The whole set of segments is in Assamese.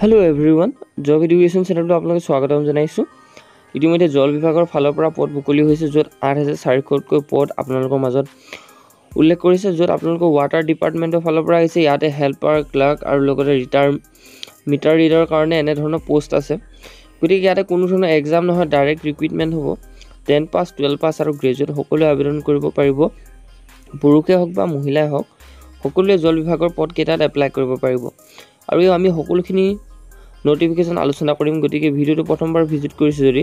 Hello everyone job education চেনেলটো আপোনালোকে স্বাগতম জনাইছোঁ। ইতিমধ্যে জল বিভাগৰ ফালৰ পৰা পদ মুকলি হৈছে য'ত আঠ হাজাৰ চাৰিশতকৈ পদ আপোনালোকৰ মাজত উল্লেখ কৰিছে য'ত আপোনালোকৰ ৱাটাৰ ডিপাৰ্টমেণ্টৰ ফালৰ পৰা আহিছে। ইয়াতে হেল্পাৰ ক্লাৰ্ক আৰু লগতে ৰিটাৰ মিটাৰ ৰিডাৰৰ কাৰণে এনেধৰণৰ পষ্ট আছে। গতিকে ইয়াতে কোনো ধৰণৰ এক্সাম নহয় ডাইৰেক্ট ৰিক্ৰুইটমেণ্ট হ'ব। টেন পাছ টুৱেলভ পাছ আৰু গ্ৰেজুৱেট সকলোৱে আবেদন কৰিব পাৰিব। পুৰুষে হওক বা মহিলাই হওক সকলোৱে জল বিভাগৰ পদকেইটাত এপ্লাই কৰিব পাৰিব। আৰু আমি সকলোখিনি ন'টিফিকেশ্যন আলোচনা কৰিম। গতিকে ভিডিঅ'টো প্ৰথমবাৰ ভিজিট কৰিছে যদি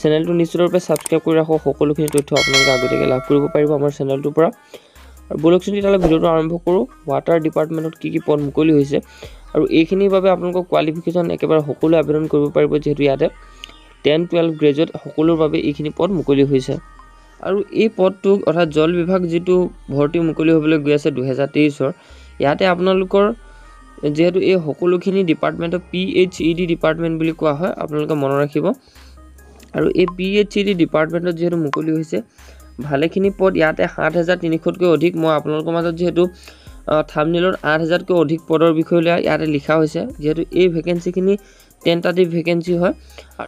চেনেলটো নিশ্চিতৰূপে ছাবস্ক্ৰাইব কৰি ৰাখক। সকলোখিনি তথ্য আপোনালোকে আগতীয়াকৈ লাভ কৰিব পাৰিব আমাৰ চেনেলটোৰ পৰা। আৰু বলকচোন তেতিয়াহ'লে ভিডিঅ'টো আৰম্ভ কৰোঁ। ৱাটাৰ ডিপাৰ্টমেণ্টত কি কি পদ মুকলি হৈছে। আৰু এইখিনিৰ বাবে আপোনালোকৰ কোৱালিফিকেশ্যন একেবাৰে সকলোৱে আবেদন কৰিব পাৰিব যিহেতু ইয়াতে। টেন টুৱেলভ গ্ৰেজুৱেট সকলোৰ বাবে এইখিনি পদ মুকলি হৈছে। আৰু এই পদটোক অৰ্থাৎ জল বিভাগ যিটো ভৰ্তি মুকলি হ'বলৈ গৈ আছে দুহেজাৰ তেইছৰ ইয়াতে আপোনালোকৰ যিহেতু এই সকলোখিনি ডিপাৰ্টমেণ্টক P H E D department বুলি কোৱা হয় আপোনালোকে মনত ৰাখিব। আৰু এই পি এইচ ই ডি ডিপাৰ্টমেণ্টত যিহেতু মুকলি হৈছে ভালেখিনি পদ ইয়াতে সাত হাজাৰ তিনিশতকৈ অধিক মই আপোনালোকৰ মাজত যিহেতু থামনিলত আঠ হাজাৰতকৈ অধিক পদৰ বিষয়ে লৈ ইয়াতে লিখা হৈছে যিহেতু এই ভেকেঞ্চিখিনি টেণ্টাটিভ ভেকেঞ্চি হয়।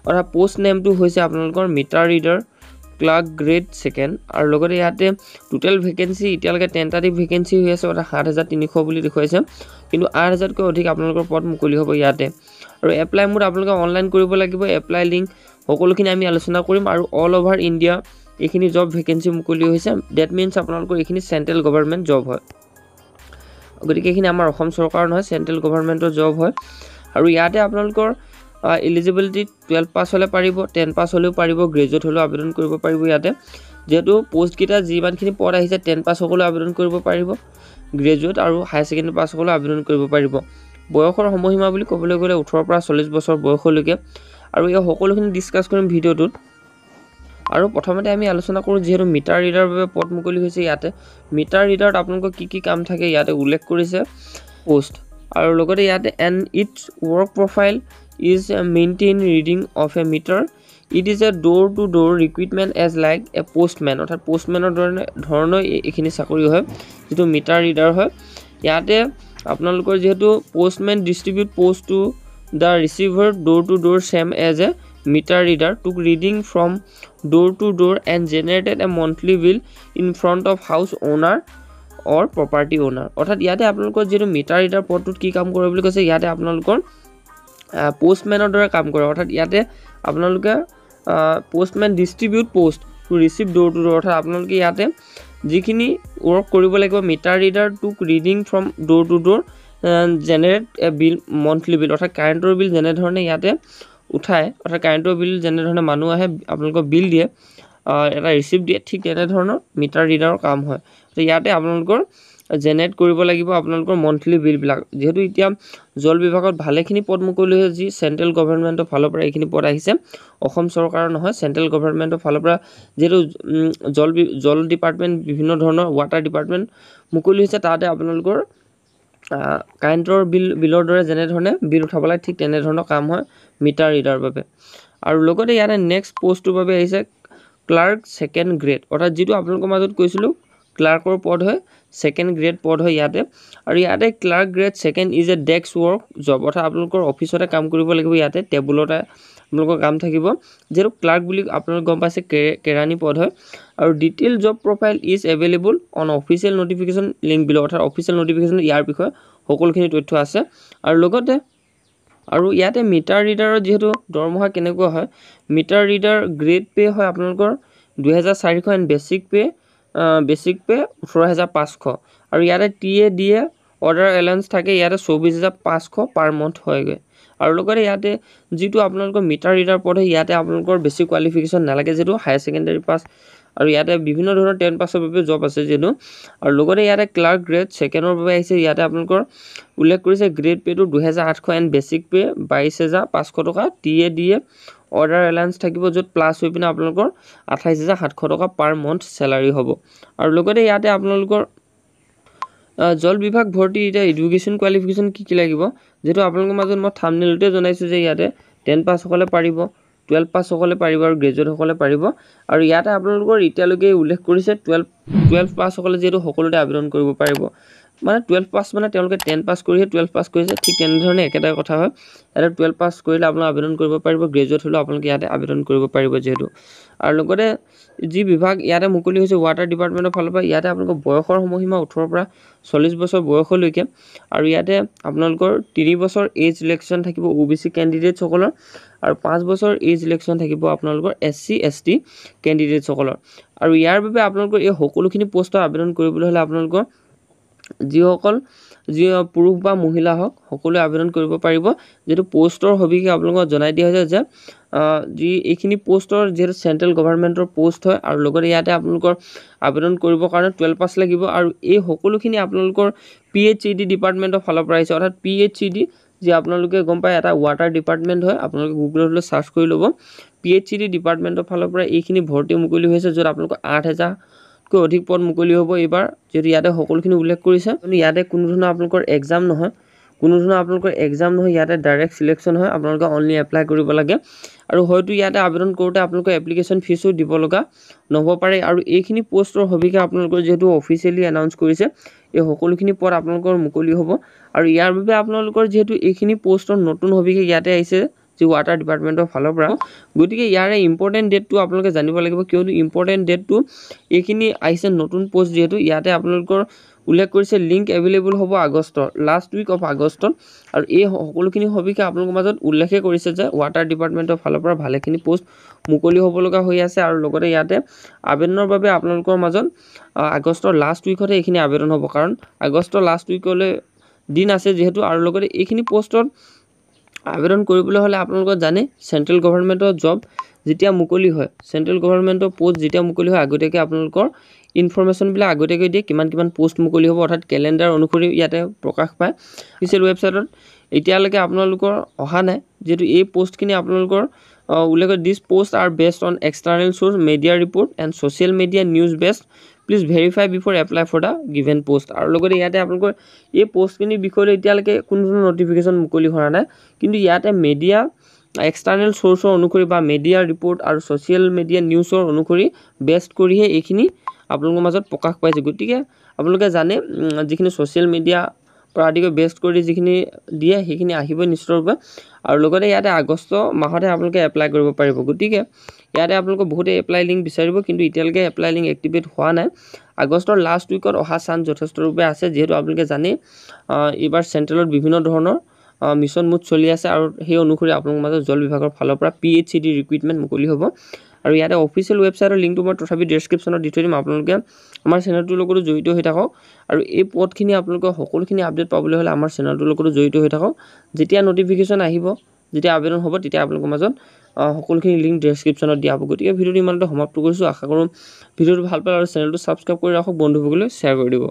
অৰ্থাৎ পষ্ট নেমটো হৈছে আপোনালোকৰ meter reader clerk grade second আৰু লগতে ইয়াতে টোটেল ভেকেঞ্চি এতিয়ালৈকে টেণ্টাটিভ ভেকেঞ্চি হৈ আছে অৰ্থাৎ সাত হাজাৰ তিনিশ বুলি দেখুৱাইছে। কিন্তু আঠ হাজাৰতকৈ অধিক আপোনালোকৰ পদ মুকলি হ'ব ইয়াতে। আৰু এপ্লাই মোড আপোনালোকে অনলাইন কৰিব লাগিব এপ্লাই লিংক সকলোখিনি আমি আলোচনা কৰিম আৰু অল অভাৰ ইণ্ডিয়া এইখিনি জব ভেকেঞ্চি মুকলি হৈছে। ডেট মিনছ আপোনালোকৰ এইখিনি চেণ্ট্ৰেল গভৰ্ণমেণ্ট জব হয়। গতিকে এইখিনি আমাৰ অসম চৰকাৰৰ নহয় চেণ্ট্ৰেল গভৰ্ণমেণ্টৰ জব হয়। আৰু ইয়াতে আপোনালোকৰ এলিজিবিলিটি টুৱেলভ পাছ হ'লে পাৰিব টেন পাছ হ'লেও পাৰিব গ্ৰেজুৱেট হ'লেও আবেদন কৰিব পাৰিব ইয়াতে। যিহেতু পষ্টকেইটা যিমানখিনি পদ আহিছে টেন পাছ সকলেও আবেদন কৰিব পাৰিব। গ্ৰেজুৱেট আৰু হায়াৰ ছেকেণ্ডেৰী পাছ সকলেও আবেদন কৰিব পাৰিব। বয়সৰ সময়সীমা বুলি ক'বলৈ গ'লে ওঠৰৰ পৰা চল্লিছ বছৰ বয়সলৈকে। আৰু এই সকলোখিনি ডিছকাছ কৰিম ভিডিঅ'টোত। আৰু প্ৰথমতে আমি আলোচনা কৰোঁ যিহেতু মিটাৰ ৰিডাৰৰ বাবে পদ মুকলি হৈছে ইয়াতে। মিটাৰ ৰিডাৰত আপোনালোকৰ কি কি কাম থাকে ইয়াতে উল্লেখ কৰিছে। পষ্ট আৰু লগতে ইয়াতে and its work profile is maintain reading of a meter it is a door to door recruitment as like a postman অৰ্থাৎ পষ্টমেনৰ ধৰণে ধৰণৰ এইখিনি চাকৰি হয় যিটো মিটাৰ ৰিডাৰ হয়। ইয়াতে আপোনালোকৰ যিহেতু postman distribute post to the receiver door to door same as a meter reader took reading from door to door and generated a monthly bill in front of house owner or property owner অৰ্থাৎ ইয়াতে আপোনালোকৰ যিহেতু মিটাৰ ৰিডাৰ পদটোত কি কাম কৰে বুলি কৈছে ইয়াতে আপোনালোকৰ পষ্টমেনৰ দৰে কাম কৰে। অৰ্থাৎ ইয়াতে আপোনালোকে postman distribute post to receive door to door অৰ্থাৎ আপোনালোকে ইয়াতে যিখিনি ৱৰ্ক কৰিব লাগিব meter reader took reading from door to door generate a bill monthly bill অৰ্থাৎ কাৰেণ্টৰ বিল যেনেধৰণে ইয়াতে উঠায় অৰ্থাৎ কাৰেণ্টৰ বিল যেনেধৰণে মানুহ আহে আপোনালোকৰ বিল দিয়ে এটা ৰিচিপ্ট দিয়ে ঠিক তেনেধৰণৰ মিটাৰ ৰিডাৰৰ কাম হয়। ইয়াতে আপোনালোকৰ জেনেৰেট কৰিব লাগিব আপোনালোকৰ মন্থলি বিলবিলাক যিহেতু এতিয়া জল বিভাগত ভালেখিনি পদ মুকলি হৈছে যি চেণ্ট্ৰেল গভৰ্ণমেণ্টৰ ফালৰ পৰা এইখিনি পদ আহিছে অসম চৰকাৰৰ নহয় চেণ্ট্ৰেল গভৰ্ণমেণ্টৰ ফালৰ পৰা যিহেতু জল জল ডিপাৰ্টমেণ্ট বিভিন্ন ধৰণৰ ৱাটাৰ ডিপাৰ্টমেণ্ট মুকলি হৈছে তাতে আপোনালোকৰ কাৰেণ্টৰ বিল বিলৰ দৰে যেনেধৰণে বিল উঠাব লাগে ঠিক তেনেধৰণৰ কাম হয় মিটাৰ ৰিডাৰৰ বাবে। আৰু লগতে ইয়াতে নেক্সট পষ্টটোৰ বাবে আহিছে ক্লাৰ্ক ছেকেণ্ড গ্ৰেড অৰ্থাৎ যিটো আপোনালোকৰ মাজত কৈছিলোঁ ক্লাৰ্কৰ পদ হয় ছেকেণ্ড গ্ৰেড পদ হয় ইয়াতে। আৰু ইয়াতে clerk grade second is a desk work job অৰ্থাৎ আপোনালোকৰ অফিচতে কাম কৰিব লাগিব ইয়াতে টেবুলতে আপোনালোকৰ কাম থাকিব। যিহেতু ক্লাৰ্ক বুলি আপোনালোকে গম পাইছে কেৰাণী পদ হয়। আৰু detail job profile is available on official notification link below অৰ্থাৎ অফিচিয়েল নটিফিকেশ্যন ইয়াৰ বিষয়ে সকলোখিনি তথ্য আছে। আৰু লগতে আৰু ইয়াতে মিটাৰ ৰিডাৰৰ যিহেতু দৰমহা কেনেকুৱা হয় মিটাৰ ৰিডাৰ গ্ৰেড পে' হয় আপোনালোকৰ দুহেজাৰ চাৰিশ and basic pay' basic pay' ওঠৰ হেজাৰ পাঁচশ। আৰু ইয়াতে T A D A order allowance থাকে ইয়াতে চৌবিছ হাজাৰ পাঁচশ পাৰ মান্থ হয়গৈ। আৰু লগতে ইয়াতে যিটো আপোনালোকৰ মিটাৰ ৰিডাৰ হয় ইয়াতে আপোনালোকৰ বেছি কোৱালিফিকেশ্যন নালাগে যিটো হায়াৰ ছেকেণ্ডেৰী পাছ আৰু ইয়াতে বিভিন্ন ধৰণৰ টেন পাছৰ বাবে জব আছে যিহেতু। আৰু লগতে ইয়াতে ক্লাৰ্ক গ্ৰেড ছেকেণ্ডৰ বাবে আহিছে ইয়াতে আপোনালোকৰ উল্লেখ কৰিছে গ্ৰেড পে'টো দুহেজাৰ আঠশ এণ্ড বেচিক পে' বাইছ হেজাৰ পাঁচশ টকা T A D A order allowance থাকিব য'ত প্লাছ হৈ পিনে আপোনালোকৰ আঠাইছ হাজাৰ সাতশ টকা পাৰ মান্থ চেলাৰী হ'ব। আৰু লগতে ইয়াতে আপোনালোকৰ জল বিভাগ ভৰ্তি এতিয়া এডুকেশ্যন কোৱালিফিকেশ্যন কি কি লাগিব যিহেতু আপোনালোকৰ মাজত মই থামনেলতে জনাইছোঁ যে ইয়াতে টেন পাছসকলে পাৰিব টুৱেলভ পাছসকলে পাৰিব আৰু গ্ৰেজুৱেটসকলে পাৰিব। আৰু ইয়াতে আপোনালোকৰ এতিয়ালৈকে উল্লেখ কৰিছে টুৱেলভ টুৱেলভ পাছসকলে যিহেতু সকলোতে আবেদন কৰিব পাৰিব। মানে টুৱেলভ পাছ মানে তেওঁলোকে টেন পাছ কৰিহে টুৱেলভ পাছ কৰিছে ঠিক তেনেধৰণে একেটা কথা হয়। ইয়াতে টুৱেলভ পাছ কৰিলে আপোনালোকে আবেদন কৰিব পাৰিব গ্ৰেজুৱেট হ'লেও আপোনালোকে ইয়াতে আবেদন কৰিব পাৰিব যিহেতু। আৰু লগতে যি বিভাগ ইয়াতে মুকলি হৈছে ৱাটাৰ ডিপাৰ্টমেণ্টৰ ফালৰ পৰা ইয়াতে আপোনালোকৰ বয়সৰ সময়সীমা ওঠৰৰ পৰা চল্লিছ বছৰ বয়সলৈকে। আৰু ইয়াতে আপোনালোকৰ তিনি বছৰ এজ ইলেকশ্যন থাকিব অ' বি চি কেণ্ডিডেটসকলৰ আৰু পাঁচ বছৰ এজ ইলেকশ্যন থাকিব আপোনালোকৰ এছ চি এছ টি কেণ্ডিডেটসকলৰ আৰু ইয়াৰ বাবে আপোনালোকৰ এই সকলোখিনি পষ্টৰ আবেদন কৰিবলৈ হ'লে আপোনালোকৰ যিসকল যি পুৰুষ বা মহিলা হওক সকলোৱে আবেদন কৰিব পাৰিব। যিহেতু পষ্টৰ সবিশেষ আপোনালোকক জনাই দিয়া হৈছে যে যি এইখিনি পষ্টৰ যিহেতু চেণ্ট্ৰেল গভৰ্ণমেণ্টৰ পষ্ট হয় আৰু লগতে ইয়াতে আপোনালোকৰ আবেদন কৰিবৰ কাৰণে টুৱেলভ পাছ লাগিব আৰু এই সকলোখিনি আপোনালোকৰ পি এইচ চি ডি ডিপাৰ্টমেণ্টৰ ফালৰ পৰা আহিছে। অৰ্থাৎ পি এইচ চি ডি যি আপোনালোকে গম পায় এটা ৱাটাৰ ডিপাৰ্টমেণ্ট হয়। আপোনালোকে গুগলত হ'লে চাৰ্চ কৰি ল'ব। পি এইচ চি ডি ডিপাৰ্টমেণ্টৰ ফালৰ পৰা এইখিনি ভৰ্তি মুকলি হৈছে য'ত আপোনালোকৰ আঠ হেজাৰ কৈ অধিক পদ মুকলি হ'ব এইবাৰ যিহেতু ইয়াতে সকলোখিনি উল্লেখ কৰিছে। কিন্তু ইয়াতে কোনো ধৰণৰ আপোনালোকৰ এক্সাম নহয়। কোনো ধৰণৰ আপোনালোকৰ এক্সাম নহয় ইয়াতে ডাইৰেক্ট চিলেকশ্যন হয়। আপোনালোকে অনলি এপ্লাই কৰিব লাগে। আৰু হয়তো ইয়াতে আবেদন কৰোঁতে আপোনালোকৰ এপ্লিকেশ্যন ফিজো দিব লগা নহ'ব পাৰে। আৰু এইখিনি পষ্টৰ সবিশেষ আপোনালোকৰ যিহেতু অফিচিয়েলি এনাউন্স কৰিছে এই সকলোখিনি পদ আপোনালোকৰ মুকলি হ'ব। আৰু ইয়াৰ বাবে আপোনালোকৰ যিহেতু এইখিনি পষ্টৰ নতুন সবিশেষ ইয়াতে আহিছে যি ৱাটাৰ ডিপাৰ্টমেণ্টৰ ফালৰ পৰা। গতিকে ইয়াৰে ইম্পৰ্টেণ্ট ডেটটো আপোনালোকে জানিব লাগিব। কিয়নো ইম্পৰ্টেণ্ট ডেটটো এইখিনি আহিছে নতুন পষ্ট যিহেতু ইয়াতে আপোনালোকৰ উল্লেখ কৰিছে লিংক এভেইলেবল হ'ব আগষ্টৰ লাষ্ট উইক অফ আগষ্টত। আৰু এই সকলোখিনি সবিশেষ আপোনালোকৰ মাজত উল্লেখে কৰিছে যে ৱাটাৰ ডিপাৰ্টমেণ্টৰ ফালৰ পৰা ভালেখিনি পষ্ট মুকলি হ'ব লগা হৈ আছে। আৰু লগতে ইয়াতে আবেদনৰ বাবে আপোনালোকৰ মাজত আগষ্টৰ লাষ্ট উইকতে এইখিনি আবেদন হ'ব। কাৰণ আগষ্টৰ লাষ্ট উইকলৈ দিন আছে যিহেতু। আৰু লগতে এইখিনি পষ্টত আবেদন কৰিবলৈ হ'লে আপোনালোকে জানে চেণ্ট্ৰেল গভৰ্ণমেণ্টৰ জব যেতিয়া মুকলি হয় চেণ্ট্ৰেল গভৰ্ণমেণ্টৰ পষ্ট যেতিয়া মুকলি হয় আগতীয়াকৈ আপোনালোকৰ ইনফৰ্মেশ্যনবিলাক আগতীয়াকৈ দিয়ে কিমান কিমান পষ্ট মুকলি হ'ব অৰ্থাৎ কেলেণ্ডাৰ অনুসৰি ইয়াতে প্ৰকাশ পায়। অফিচিয়েল ৱেবছাইটত এতিয়ালৈকে আপোনালোকৰ অহা নাই যিহেতু এই পষ্টখিনি আপোনালোকৰ উল্লেখ this post are based on external source media report and social media news based please verify before apply for the given post আৰু লগতে ইয়াতে আপোনালোকৰ এই পষ্টখিনিৰ বিষয়লৈ এতিয়ালৈকে কোনো ধৰণৰ নটিফিকেশ্যন মুকলি হোৱা নাই। কিন্তু ইয়াতে মিডিয়া এক্সটাৰ্নেল চ'ৰ্চৰ অনুসৰি বা মিডিয়া ৰিপৰ্ট আৰু ছ'চিয়েল মিডিয়া নিউজৰ অনুসৰি বেষ্ট কৰিহে এইখিনি আপোনালোকৰ মাজত প্ৰকাশ পাইছে। গতিকে আপোনালোকে জানে যিখিনি ছ'চিয়েল মিডিয়া পৰা আদি কৰি বেষ্ট কৰি যিখিনি দিয়ে সেইখিনি আহিবই নিশ্চিতৰূপে আৰু লগতে ইয়াতে আগষ্ট মাহতে আপোনালোকে এপ্লাই কৰিব পাৰিব। গতিকে ইয়াতে আপোনালোকে বহুতে এপ্লাই লিংক বিচাৰিব কিন্তু এতিয়ালৈকে এপ্লাই লিংক এক্টিভেট হোৱা নাই। আগষ্টৰ লাষ্ট উইকত অহা চান্স যথেষ্টৰূপে আছে যিহেতু আপোনালোকে জানেই এইবাৰ চেণ্ট্ৰেলত বিভিন্ন ধৰণৰ মিছন মুড চলি আছে আৰু সেই অনুসৰি আপোনালোকৰ মাজত জল বিভাগৰ ফালৰ পৰা P H C D recruitment মুকলি হ'ব। আৰু ইয়াতে অফিচিয়েল ৱেবছাইটৰ লিংকটো মই তথাপি ডেছক্ৰিপশ্যনত দি থৈ দিম আপোনালোকে আমাৰ চেনেলটোৰ লগতো জড়িত হৈ থাকক। আৰু এই পদখিনি আপোনালোকে সকলোখিনি আপডেট পাবলৈ হ'লে আমাৰ চেনেলটোৰ লগতো জড়িত হৈ থাকক। যেতিয়া নটিফিকেশ্যন আহিব যেতিয়া আবেদন হ'ব তেতিয়া আপোনালোকৰ মাজত সকলোখিনি লিংক ডেছক্ৰিপশ্যনত দিয়া হ'ব। গতিকে ভিডিঅ'টো ইমানতে সমাপ্ত কৰিছোঁ। আশা কৰোঁ ভিডিঅ'টো ভাল পালে আৰু চেনেলটো ছাবস্ক্ৰাইব কৰি ৰাখক। বন্ধুসকললৈ শ্বেয়াৰ কৰি দিব।